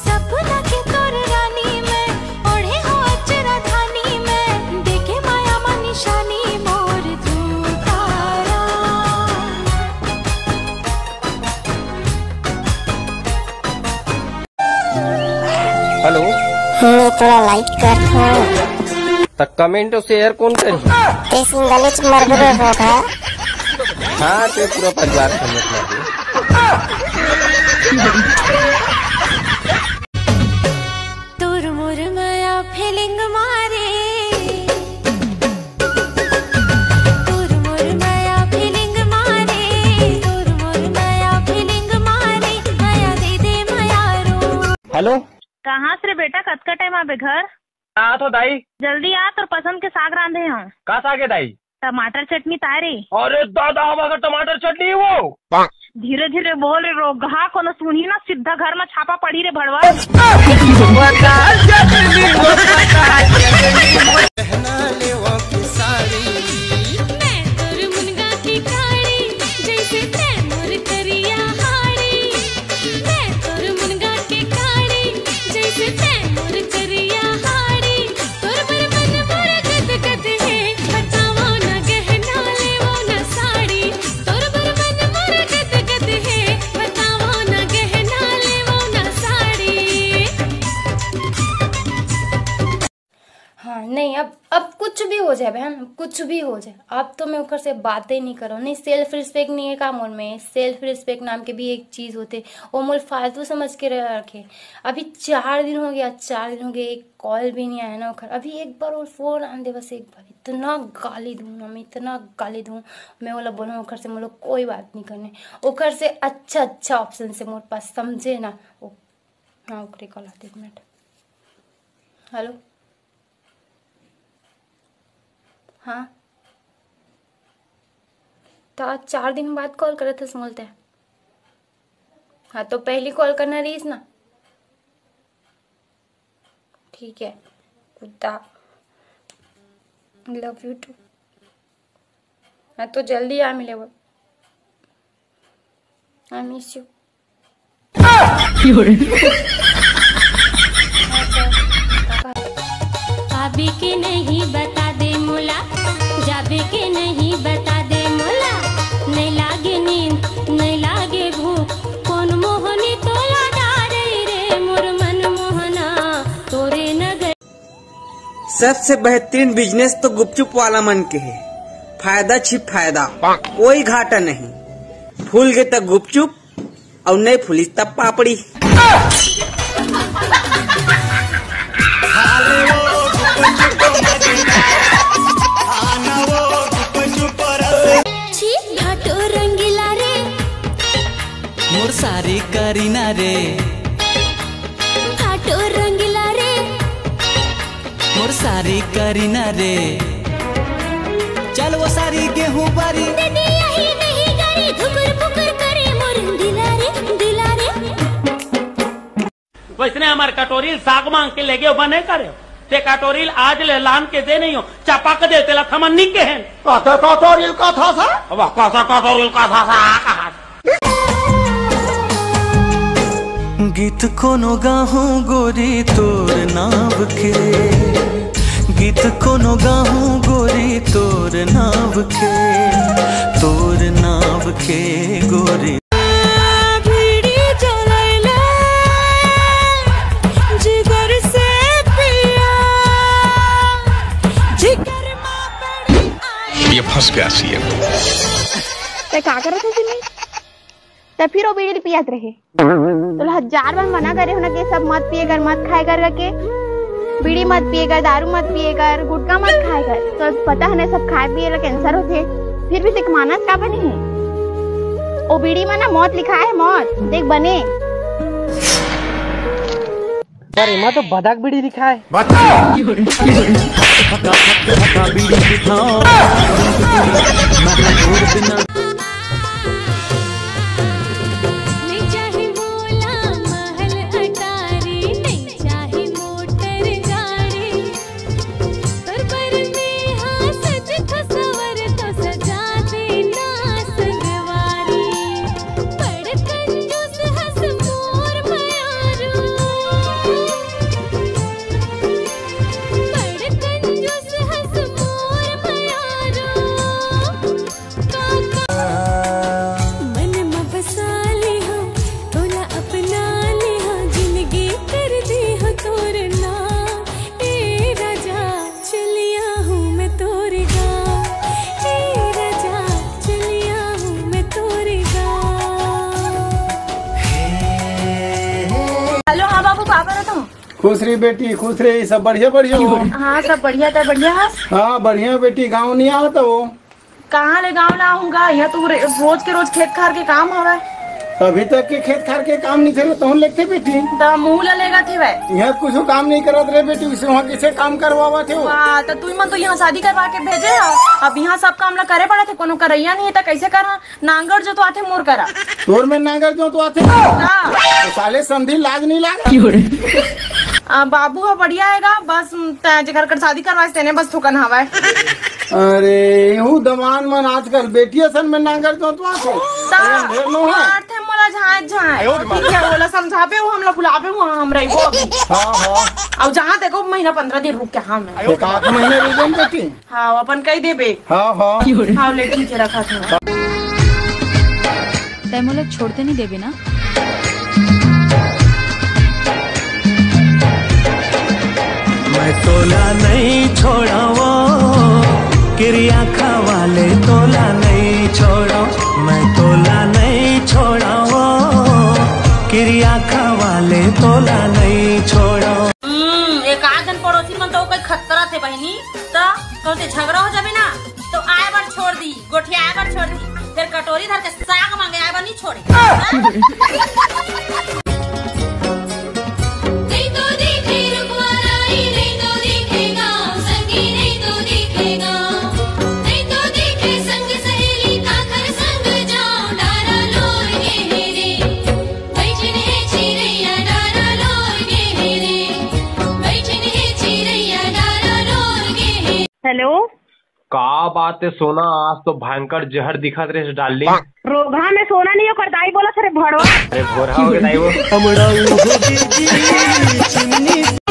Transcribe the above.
सपना के तोर रानी में ओढ़े हो अचरा धानी में देखे माया मा निशानी मोर धूतारा हेलो? मैं थोड़ा लाइक कर हूँ तो कमेंट और शेयर कौन करी? ते सिंगल मर्द होगा हाँ तो पूरा परिवार समेत लगे तोर मोर माया फीलिंग मारे। तोर मोर माया फीलिंग मारे। तोर मोर माया फीलिंग मारे। माया दे दे माया रो। हेलो? कहाँ से बेटा? कद का टाइम आप घर? आ तो दाई? जल्दी आ तो पसंद के साग रांधे हम का सागे दाई? टमाटर चटनी तारे। अरे दादा हम अगर टमाटर चटनी है वो। धीरे धीरे बोल रे को ना सुनी ना सीधा घर में छापा पड़ी रे भड़वा। जाए, बहन, कुछ भी हो जाए। अब तो मैं ऊपर से बातें नहीं करो। नहीं सेल्फ रिस्पेक्ट नहीं है काम में सेल्फ रिस्पेक्ट नाम के भी एक चीज़ होते। वो मूल फालतू समझ के रखे। अभी चार दिन हो गया, चार दिन हो गए, एक कॉल भी नहीं आया ना ओकर अभी एक बार वो फ़ोन आन दे बस एक बार। इतना गाली दूँ ना मैं, इतना गाली दूँ। मैं बोला बोला उखर से मोलो कोई बात नहीं करने। उखर से अच्छा अच्छा ऑप्शन से मोर पास समझे ना। ओ हाँ ओकरे कॉल आते एक मिनट। हेलो? हाँ। तो आज चार दिन बाद कॉल करे थे बोलते हैं। हाँ तो पहली कॉल करना रहीस ना। ठीक है कुत्ता लव यू टू हाँ तो जल्दी आ मिले वो। आई मिस यू आबे के नहीं बता मोला। जाबे के नहीं बता दे मोला। नहीं लागे नींद नहीं लागे भूख। कौन मोहनी तोला डारे रे मोर मन मोहना। तोरे नगर सबसे बेहतरीन बिज़नेस तो गुपचुप वाला मन के है। फ़ायदा छिप फ़ायदा। कोई घाटा नहीं। फूल गए तब गुपचुप और नहीं फूली तब पापड़ी। करीना रे घाटो रंगीला रे मोर सारी करीना रे चल वो सारी गेहूँ बारी दीदी यही नहीं गरी धुकुर पुकुर करे मोर दिला रे वैसने हमारे कटोरी साग मांग के ले गए बने करे ते कटोरी आज ले लान के दे नहीं हो। चापा के दे तेला थमन नहीं के हैं। कहते कटोरी का था सा? अब कैसा कटोरी का था सा? गीत कोनो गाहूं गोरी तोर नाव के। गीत कोनो गाहूं गोरी तोर नाव के। तोर नाव के गोरी। ये फंस गया सीएम ते का करत होती मैं ते फिर वो बीड़ी पियात रहे तो हज़ार बार मना करे होना कि सब मत पिए कर मत खाए कर के बीड़ी मत पिए कर दारू मत पिए कर गुटखा मत खाए कर। तो पता है ना सब खाए पिए ला कैंसर होते। फिर भी देख मानस का बने। है ओ बीड़ी में ना मौत लिखा है मौत। देख बने। अरे माँ तो बदक बीड़ी लिखा है। खुश रही बेटी खुश रही सब बढ़िया बढ़िया हो। हाँ सब बढ़िया था बढ़िया। हाँ बढ़िया बेटी गाँव नहीं आवत वो? कहाँ ले गाँव ला आऊँगा यह तो रोज के रोज खेत खार के काम हो रहा है। अभी तक के खेत खार के काम नहीं थे तो लिखते बेटी? तो मुँह ला लेगा थे वे। यहाँ कुछ काम नहीं करत रहे बेटी उसे वहाँ किसे काम करवावा थे तो तू मन तो यहाँ शादी करवा के भेजे अब यहाँ सब काम ला करे पड़े थे कोनो करैया नहीं है तो कैसे करा? नांगर जो तो आते मोर करा। तोर में नांगर जो तो आते हाँ। तो साले संधि लाज नहीं लागा? बाबू हो बढ़िया हैगा बस तै जेकर कर शादी करवा तेने बस थोकन हवा अरे हूँ दमान मन आजकल बेटी सन में नागर जो तो ढेर नो है। थे मोला झाए झाए ठीक है बोला समझाबे हो हम लोग बुलाबे हो हम रही वो अभी हाँ हाँ। अब जहाँ देखो महीना पंद्रह दिन रुक के हम एक आध महीने रुकन बेटी हाँ अपन कही देबे। हाँ हाँ। हाँ लेकिन मोला छोड़ते नहीं देबे ना? मैं तोला नहीं छोड़ा वो क्रिया खवाले तोला नहीं छोड़ो। मैं तोला नहीं छोड़ा वो क्रिया खवाले तोला नहीं छोड़ो। एक आध पड़ोसी मन तो कोई खतरा थे बहनी। तो कहते झगड़ा हो जाबे ना तो आए बार छोड़ दी। गोठिया आए बार छोड़ दी। फिर कटोरी धर के साग मांगे आए बार नहीं छोड़े। हेलो। का बात है सोना? आज तो भयंकर जहर दिखा रहे डाल ली। रोगा में सोना नहीं होकर दाई बोला सर भड़वा अरे भोरा हो गया वो।